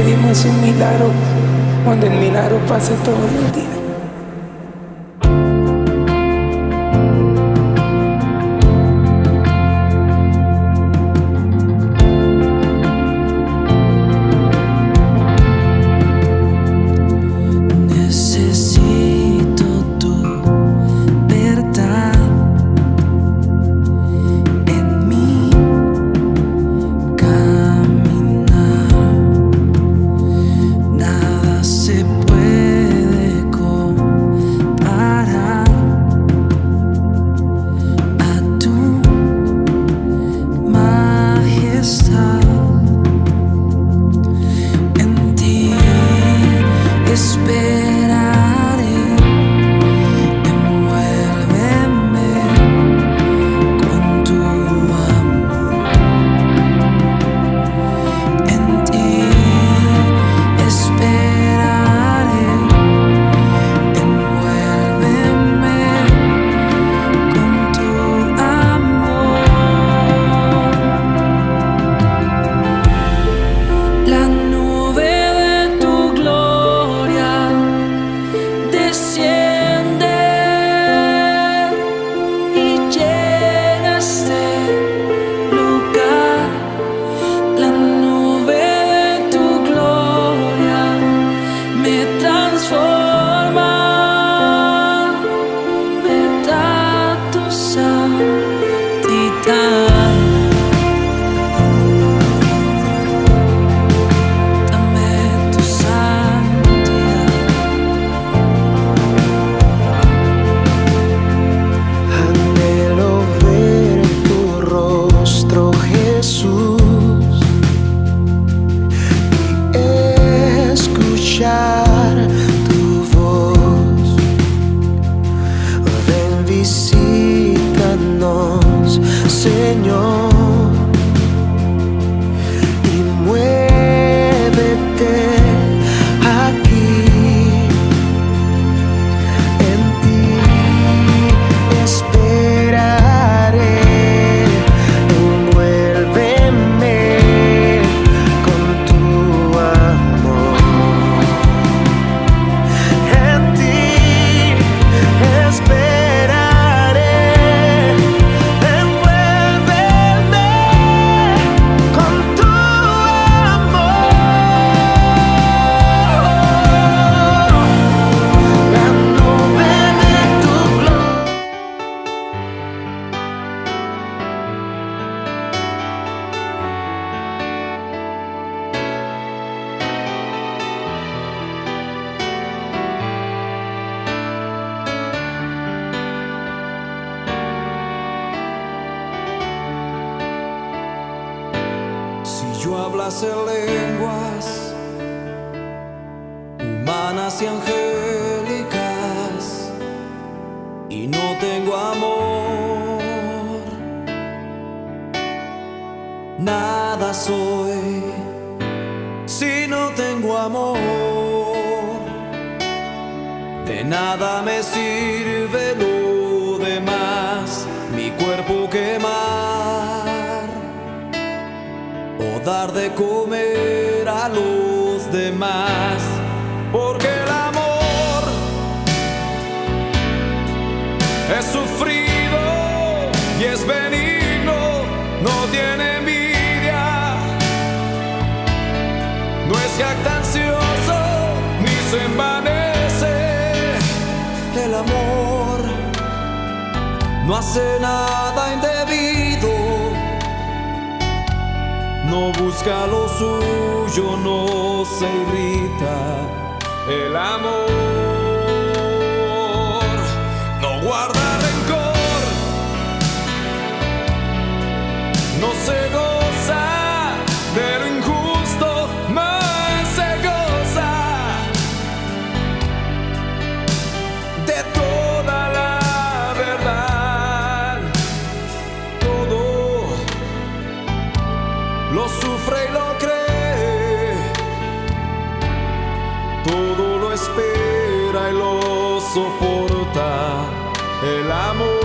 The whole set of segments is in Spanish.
pedimos un milagro, cuando el milagro pase todos los días. las lenguas humanas y angélicas. Y no tengo amor, nada soy si no tengo amor, de nada me sirve de comer a los demás. Porque el amor es sufrido y es benigno, no tiene envidia, no es jactancioso ni se envanece. El amor no hace nada en no busca lo suyo, no se irrita. El amor no guarda. soporta el amor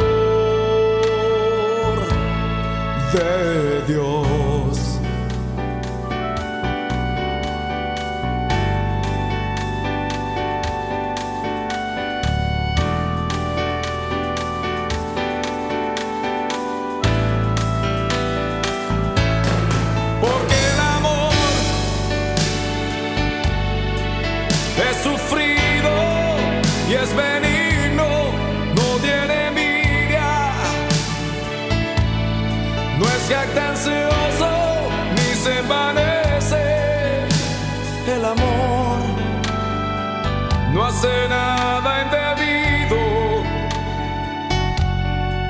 de Dios. sentencioso ni se envanece el amor. No hace nada indebido,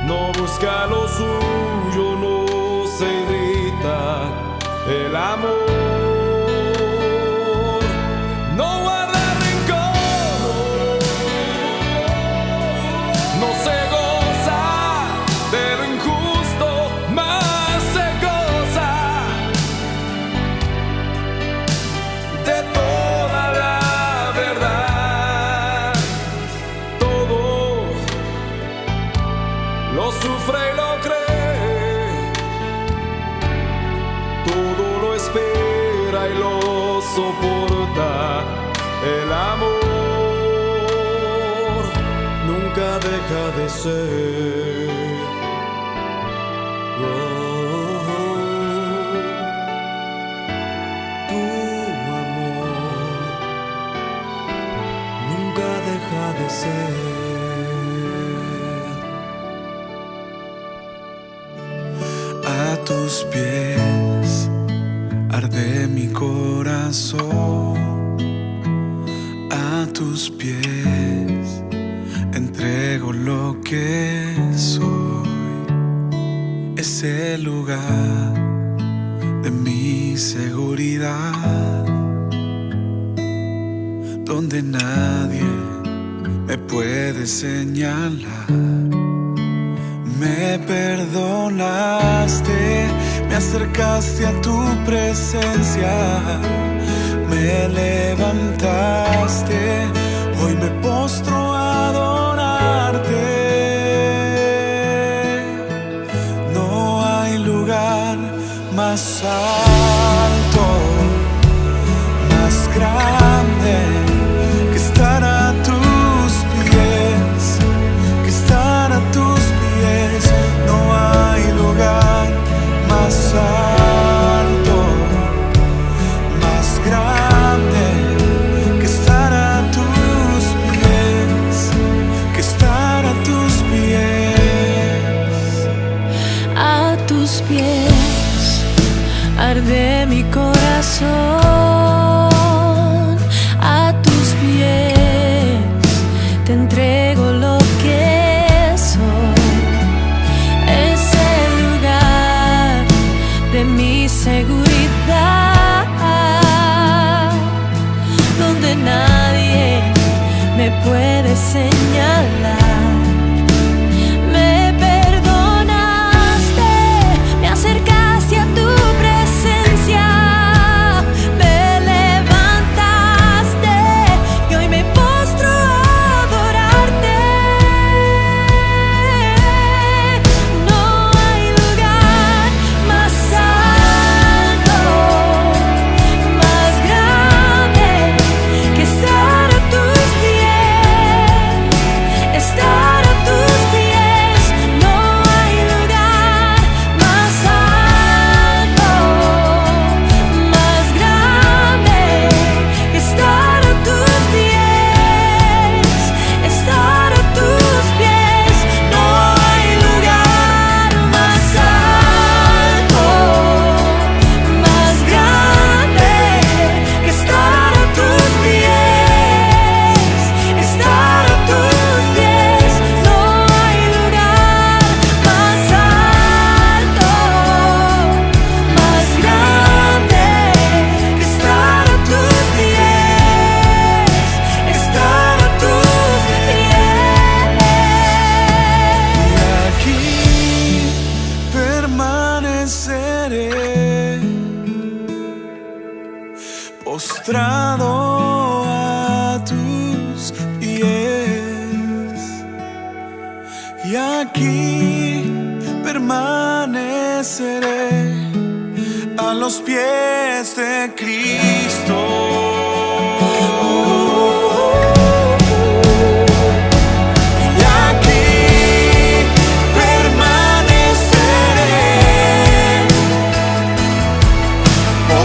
no busca lo suyo, no se irrita el amor. остров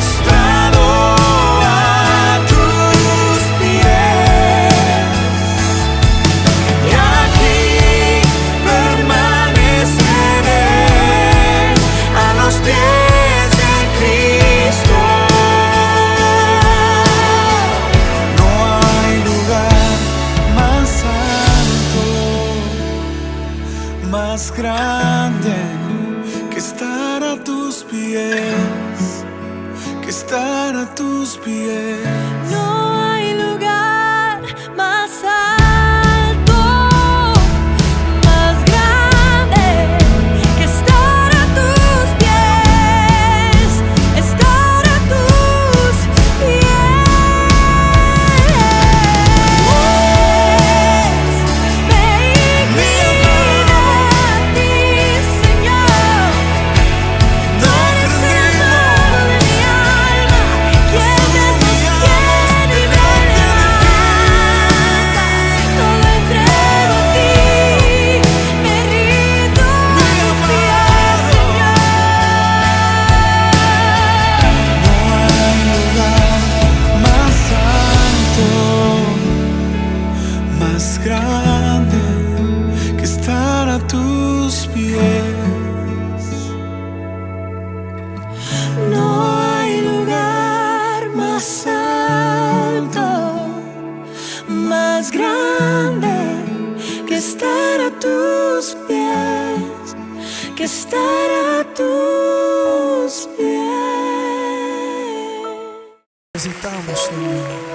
lost estar a tus pies.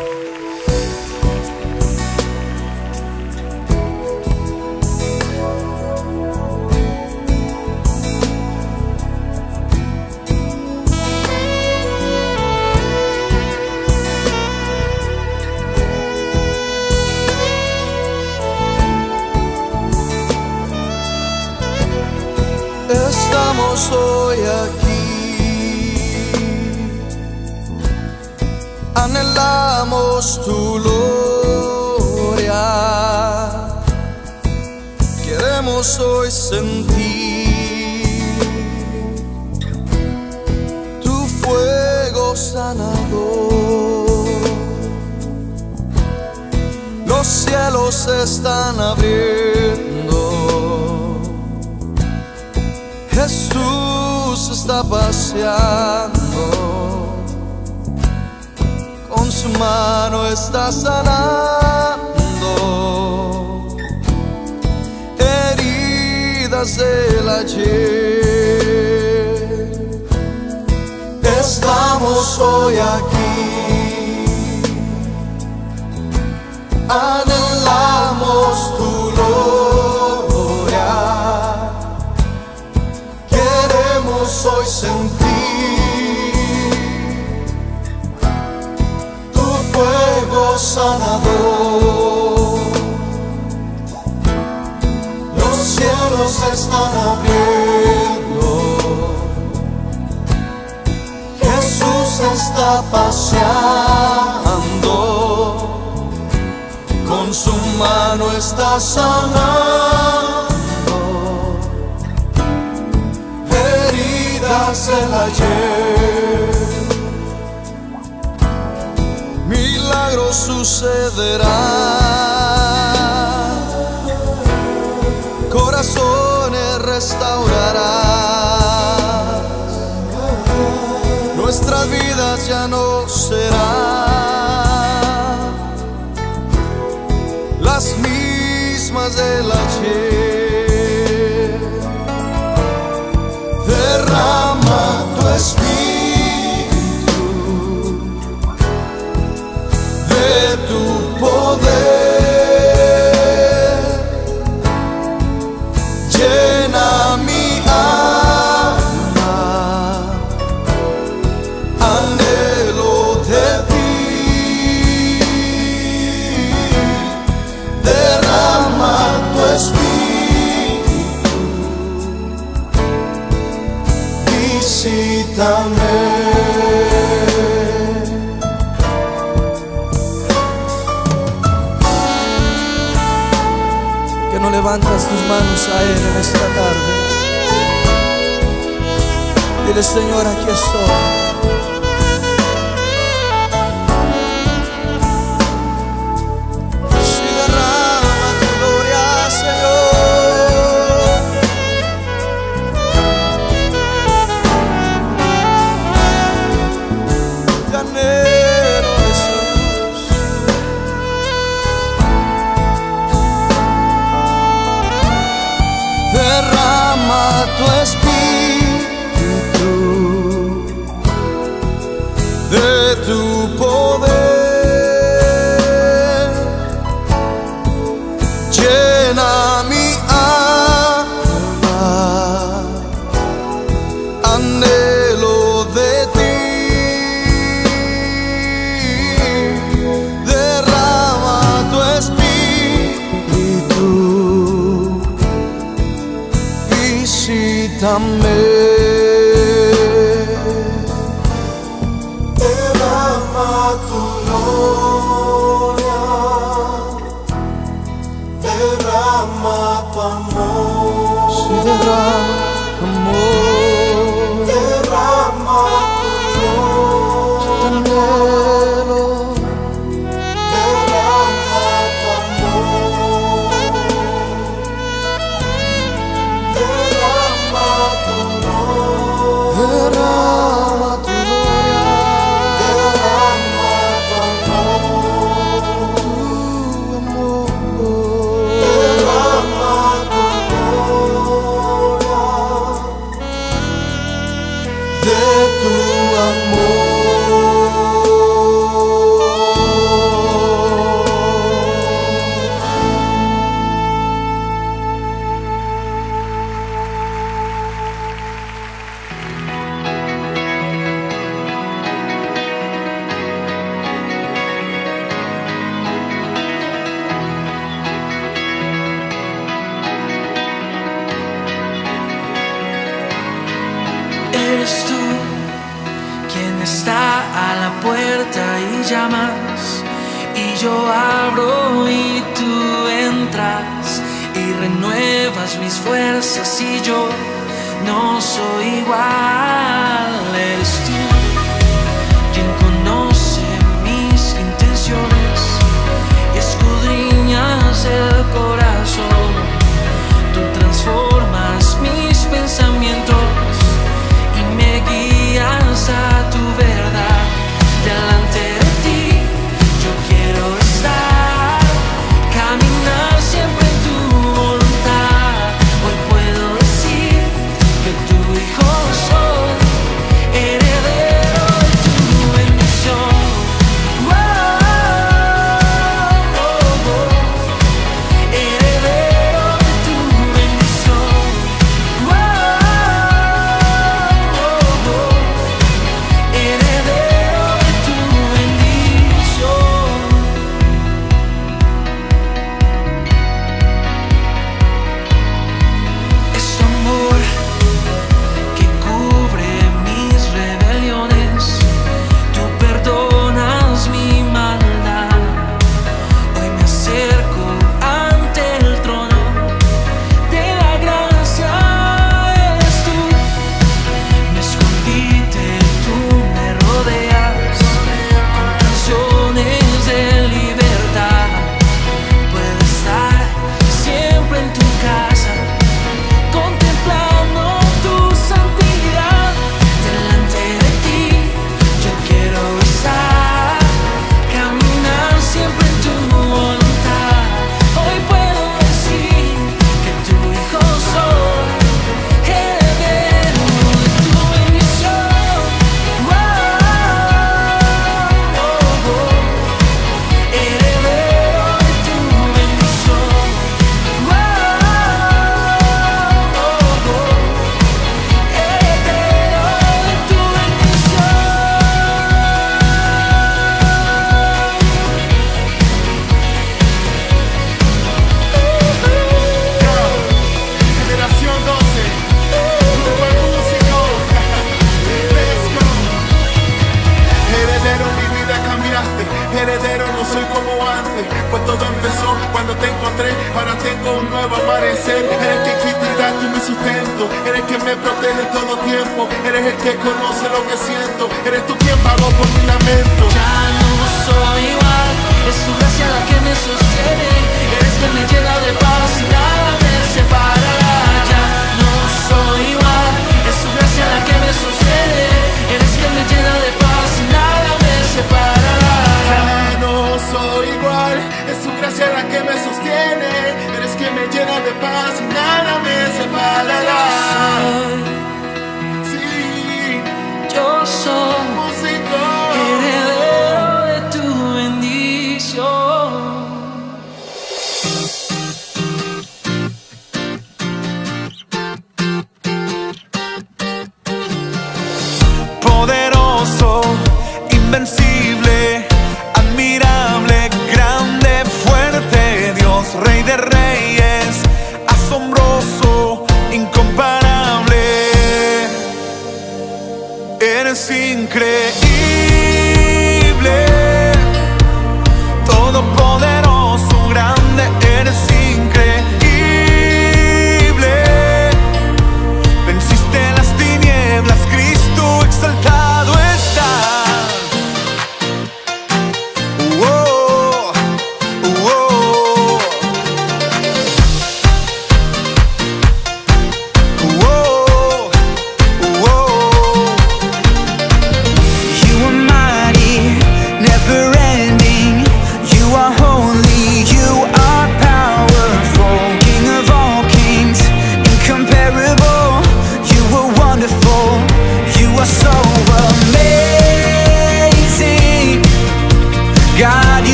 soy aquí. Anhelamos tu gloria. Queremos hoy sentir tu fuego sanador. Los cielos están abiertos Jesús está paseando, con su mano está sanando heridas de laje. Estamos hoy aquí. Los cielos están abriendo. Jesús está paseando. Con su mano está sanando. Heridas se la lleva. milagro sucederá. Corazones restaurarás. Nuestras vidas ya no ทำมือ yo abro y tú entras y renuevas mis fuerzas y yo no soy igual.